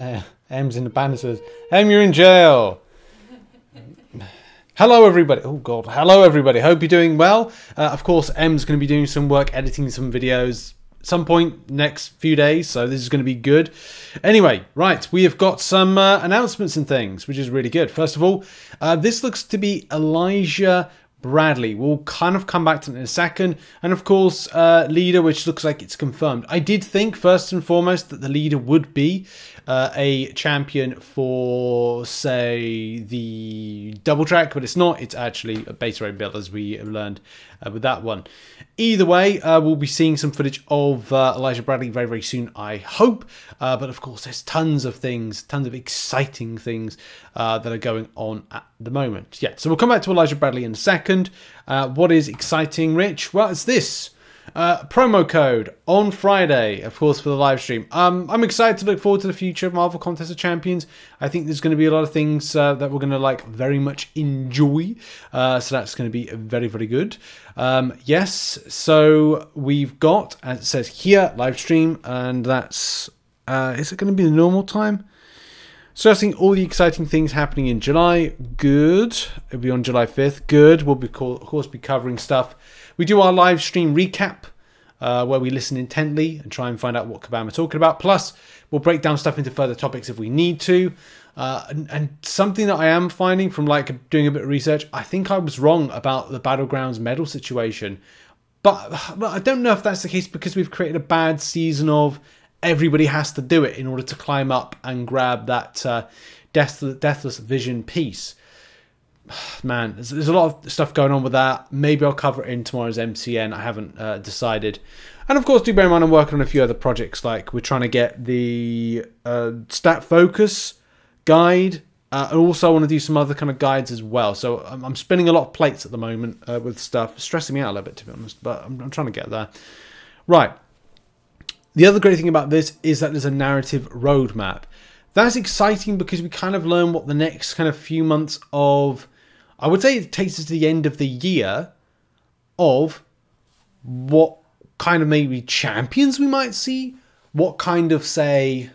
Uh, M's in the banner says, M, you're in jail. Hello, everybody. Oh, God. Hello, everybody. Hope you're doing well. Uh, of course, M's going to be doing some work editing some videos some point next few days, so this is going to be good. Anyway, right, we have got some uh, announcements and things, which is really good. First of all, uh, this looks to be Elijah Bradley. We'll kind of come back to it in a second. And of course, uh, leader, which looks like it's confirmed. I did think, first and foremost, that the leader would be uh, a champion for, say, the double track, but it's not. It's actually a base rate build, as we learned uh, with that one. Either way, uh, we'll be seeing some footage of uh, Elijah Bradley very, very soon, I hope. Uh, but of course, there's tons of things, tons of exciting things that are going on at the moment. Yeah, so we'll come back to Elijah Bradley in a second. Uh, what is exciting, Rich? Well, it's this. Uh, promo code on Friday, of course, for the live stream. Um, I'm excited to look forward to the future of Marvel Contest of Champions. I think there's going to be a lot of things uh, that we're going to like very much enjoy. Uh, so that's going to be very, very good. Um, yes, so we've got, as it says here, live stream, and that's. Uh, is it going to be the normal time? Stressing all the exciting things happening in July. Good. It'll be on July 5th. Good. We'll be, of course, be covering stuff we do our live stream recap uh, where we listen intently and try and find out what Kabam are talking about. Plus, we'll break down stuff into further topics if we need to. Uh, and, and, something that I am finding from like doing a bit of research, I think I was wrong about the battlegrounds medal situation. But, but I don't know if that's the case because we've created a bad season of everybody has to do it in order to climb up and grab that uh, deathless, deathless vision piece. man, there's, there's, a lot of stuff going on with that. Maybe I'll cover it in tomorrow's MCN. I haven't uh, decided. And of course, do bear in mind I'm working on a few other projects. Like we're trying to get the uh, stat focus guide, uh, and also I want to do some other kind of guides as well. So I'm, I'm spinning a lot of plates at the moment uh, with stuff, stressing me out a little bit to be honest. But I'm, I'm trying to get there. Right. The other great thing about this is that there's a narrative roadmap. That's exciting because we kind of learn what the next kind of few months of I would say it takes us to the end of the year of what kind of maybe champions we might see, what kind of say,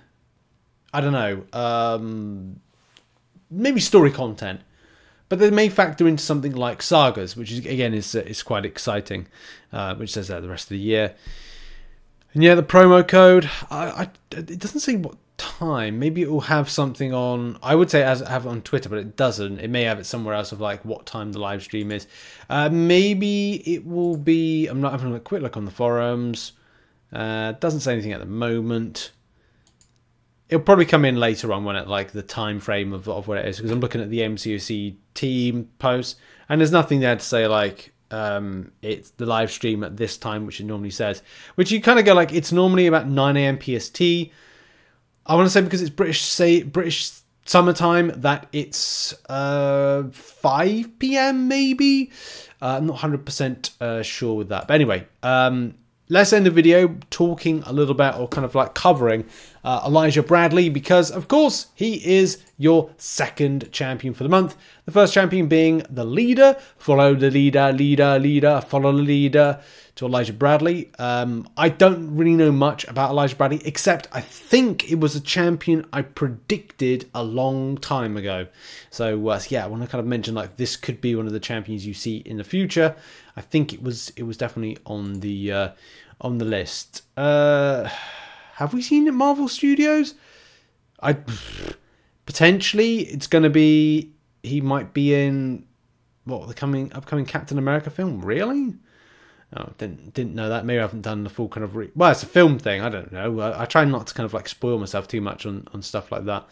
I don't know, um, maybe story content, but they may factor into something like sagas, which is again is is quite exciting, uh, which says that the rest of the year. And yeah, the promo code, I, I it doesn't say what time. Maybe it will have something on. I would say as have on Twitter, but it doesn't. It may have it somewhere else of like what time the live stream is. Uh, maybe it will be. I'm not having a quick look on the forums. Uh, doesn't say anything at the moment. It'll probably come in later on when it like the time frame of, of what it is because I'm looking at the MCOC team post and there's nothing there to say like um, it's the live stream at this time, which it normally says. Which you kind of go like it's normally about 9 a.m. PST. I want to say because it's British say British summertime that it's uh, 5 p.m. maybe. Uh, I'm not 100% uh, sure with that. But anyway, um, let's end the video talking a little bit or kind of like covering uh, Elijah Bradley because, of course, he is your second champion for the month. The first champion being the leader. Follow the leader, leader, leader, follow the leader to Elijah Bradley. Um, I don't really know much about Elijah Bradley, except I think it was a champion I predicted a long time ago. So uh, yeah, I want to kind of mention like this could be one of the champions you see in the future. I think it was it was definitely on the uh, on the list. Uh, have we seen it Marvel Studios? I potentially it's going to be he might be in what the coming upcoming Captain America film. Really? Oh, didn't didn't know that. Maybe I haven't done the full kind of re- well, it's a film thing. I don't know. I, I, try not to kind of like spoil myself too much on on stuff like that.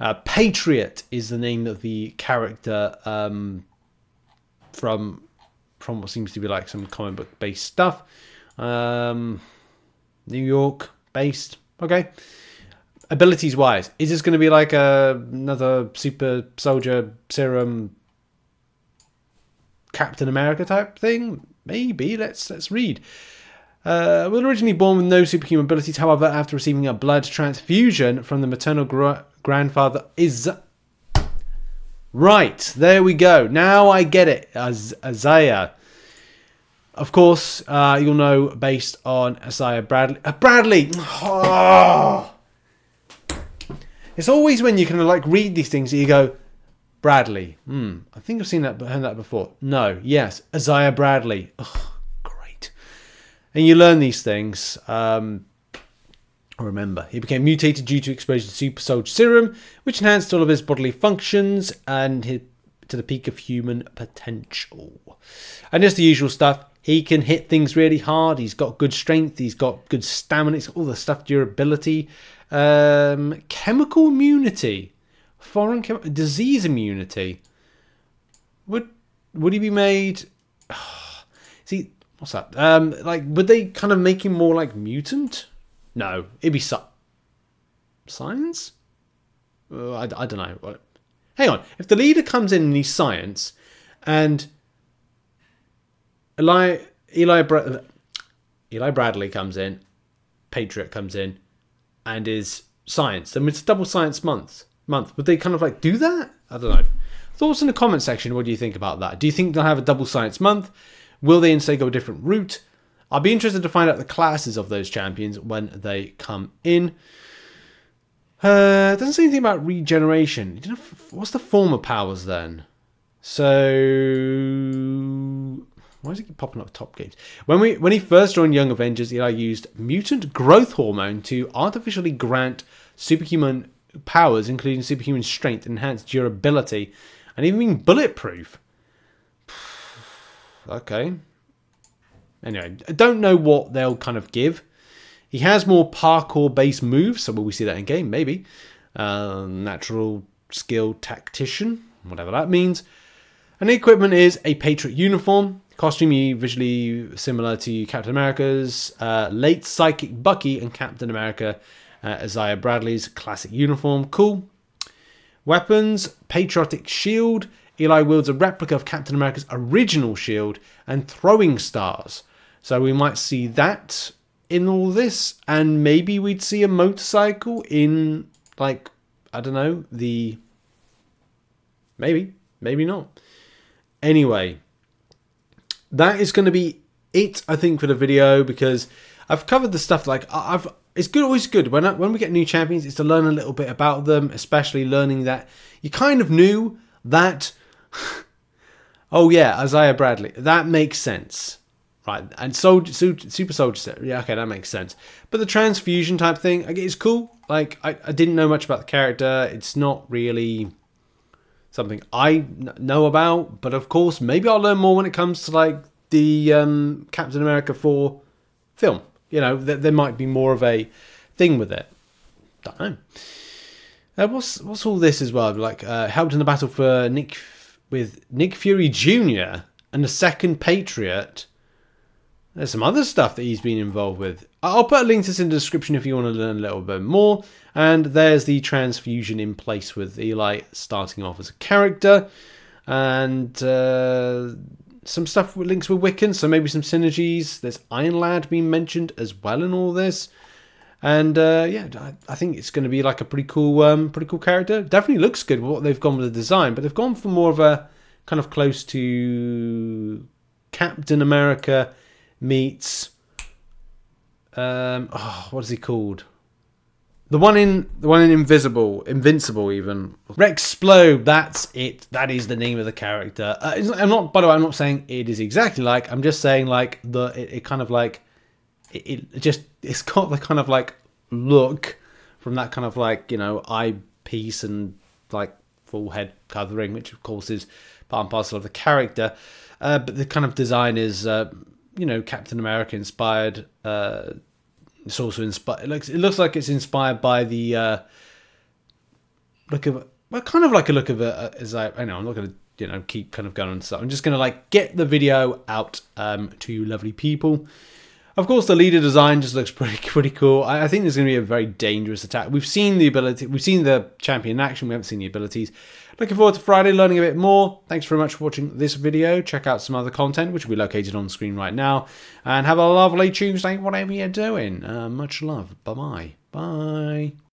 Uh, Patriot is the name of the character um, from from what seems to be like some comic book based stuff. Um, New York based. Okay. Abilities wise, is this going to be like a, another super soldier serum Captain America type thing? Maybe. Let's let's read. Uh, was originally born with no superhuman abilities, however, after receiving a blood transfusion from the maternal gr- grandfather, is right. There we go. Now I get it. As Isaiah, of course, uh, you'll know based on Isaiah Bradley. Uh, Bradley. Oh. It's always when you of like read these things that you go, Bradley. Hmm. I think I've seen that, heard that before. No. Yes. Isaiah Bradley. Oh, great. And you learn these things. Um, remember, he became mutated due to exposure to super soldier serum, which enhanced all of his bodily functions and his, to the peak of human potential. And just the usual stuff. He can hit things really hard. He's got good strength. He's got good stamina. It's all the stuff, durability, um, chemical immunity, foreign disease immunity. Would would he be made? See, what's that? Um, like, would they kind of make him more like mutant? No, it'd be su- science. Uh, I, I don't know. Hang on. If the leader comes in and he's science, and Eli Eli Bra- Eli Bradley comes in, Patriot comes in, and is science. Mean, it's double science month. Month. Would they kind of like do that? I don't know. Thoughts in the comment section. What do you think about that? Do you think they'll have a double science month? Will they instead go a different route? I'll be interested to find out the classes of those champions when they come in. Uh, doesn't say anything about regeneration. What's the former powers then? So why does it keep popping up top games? When we when he first joined Young Avengers, Eli used mutant growth hormone to artificially grant superhuman powers, including superhuman strength, enhanced durability, and even being bulletproof. okay. Anyway, I don't know what they'll kind of give. He has more parkour based moves, so will we see that in game? Maybe. Uh, natural skill tactician, whatever that means. And the equipment is a Patriot uniform, costume visually similar to Captain America's, uh, late Psychic Bucky and Captain America uh, Isaiah Bradley's classic uniform. Cool. Weapons, patriotic shield. Eli wields a replica of Captain America's original shield and throwing stars. So we might see that in all this, and maybe we'd see a motorcycle in, like, I don't know, the. Maybe, maybe not. Anyway, that is going to be it, I think, for the video because I've covered the stuff like I've. It's good, always good when I, when we get new champions. It's to learn a little bit about them, especially learning that you kind of knew that. oh yeah, Isaiah Bradley. That makes sense, right? And so, Super Soldier, yeah, okay, that makes sense. But the transfusion type thing, it's cool. Like I, I didn't know much about the character. It's not really something I know about, but of course, maybe I'll learn more when it comes to like the um, Captain America 4 film. You know, th- there might be more of a thing with it. Don't know. Uh, what's what's all this as well? Like uh, helped in the battle for Nick with Nick Fury Jr. and the Second Patriot. There's some other stuff that he's been involved with. I'll put a link to this in the description if you want to learn a little bit more. And there's the transfusion in place with Eli starting off as a character. And uh, some stuff with links with Wiccan, so maybe some synergies. There's Iron Lad being mentioned as well in all this. And uh, yeah, I, think it's going to be like a pretty cool, um, pretty cool character. Definitely looks good what they've gone with the design, but they've gone for more of a kind of close to Captain America meets um, oh, what is he called? The one in the one in Invisible, Invincible, even Rex Rexplode. That's it. That is the name of the character. Uh, I'm not. By the way, I'm not saying it is exactly like. I'm just saying like the it, it kind of like it, it, just it's got the kind of like look from that kind of like you know eye piece and like full head covering, which of course is part and parcel of the character. Uh, but the kind of design is uh, you know Captain America inspired. Uh, it's also inspired. It looks it looks like it's inspired by the uh, look of well, kind of like a look of it. As I, I know, I'm not going to you know keep kind of going on stuff. I'm just going to like get the video out um, to you lovely people. Of course, the leader design just looks pretty pretty cool. I, I think there's going to be a very dangerous attack. We've seen the ability, we've seen the champion in action. We haven't seen the abilities. Looking forward to Friday, learning a bit more. Thanks very much for watching this video. Check out some other content, which will be located on screen right now. And have a lovely Tuesday, whatever you're doing. Uh, much love. Bye-bye. Bye.